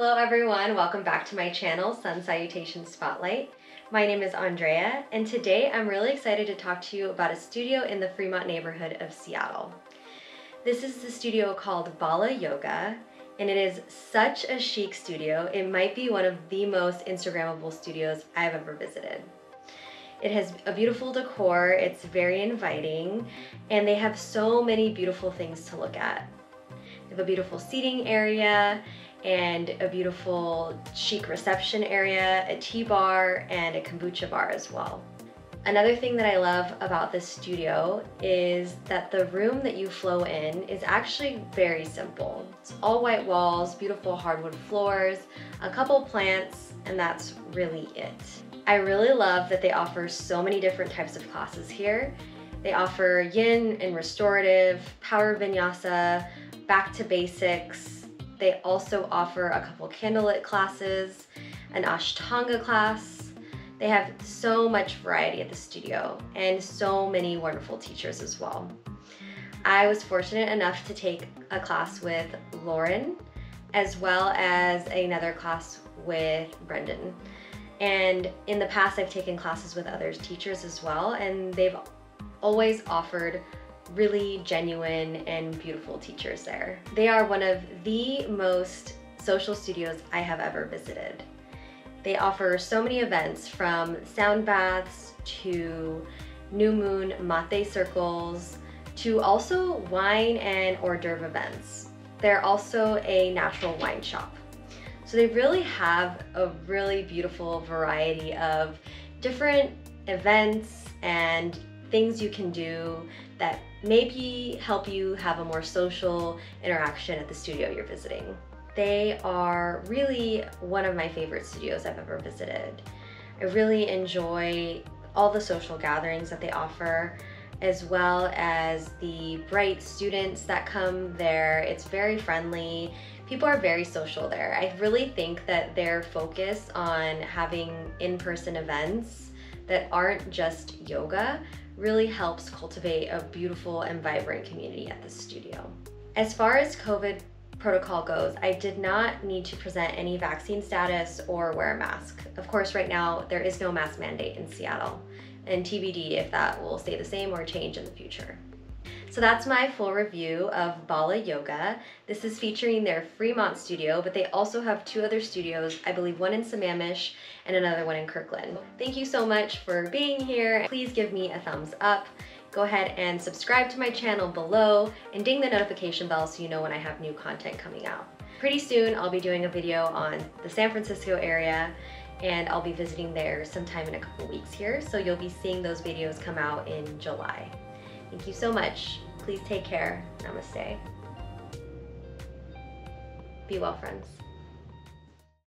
Hello everyone, welcome back to my channel, Sun Salutation Spotlight. My name is Andrea, and today I'm really excited to talk to you about a studio in the Fremont neighborhood of Seattle. This is the studio called Bala Yoga, and it is such a chic studio. It might be one of the most Instagrammable studios I've ever visited. It has a beautiful decor, it's very inviting, and they have so many beautiful things to look at. They have a beautiful seating area and a beautiful chic reception area, a tea bar, and a kombucha bar as well. Another thing that I love about this studio is that the room that you flow in is actually very simple. It's all white walls, beautiful hardwood floors, a couple plants, and that's really it. I really love that they offer so many different types of classes here. They offer yin and restorative, power vinyasa, back to basics. They also offer a couple candlelit classes, an ashtanga class. They have so much variety at the studio and so many wonderful teachers as well. I was fortunate enough to take a class with Lauren as well as another class with Brendan. And in the past, I've taken classes with other teachers as well, and they've always offered really genuine and beautiful teachers there. They are one of the most social studios I have ever visited. They offer so many events from sound baths to new moon mate circles to also wine and hors d'oeuvre events. They're also a natural wine shop. So they really have a really beautiful variety of different events and things you can do that maybe help you have a more social interaction at the studio you're visiting. They are really one of my favorite studios I've ever visited. I really enjoy all the social gatherings that they offer as well as the bright students that come there. It's very friendly people are very social there. I really think that their focus on having in-person events that aren't just yoga really helps cultivate a beautiful and vibrant community at the studio. As far as COVID protocol goes, I did not need to present any vaccine status or wear a mask. Of course, right now, there is no mask mandate in Seattle, and TBD if that will stay the same or change in the future. So that's my full review of Bala Yoga. This is featuring their Fremont studio, but they also have two other studios, I believe one in Sammamish and another one in Kirkland. Thank you so much for being here. Please give me a thumbs up. Go ahead and subscribe to my channel below and ding the notification bell so you know when I have new content coming out. Pretty soon I'll be doing a video on the San Francisco area and I'll be visiting there sometime in a couple weeks here. So you'll be seeing those videos come out in July. Thank you so much. Please take care. Namaste. Be well, friends.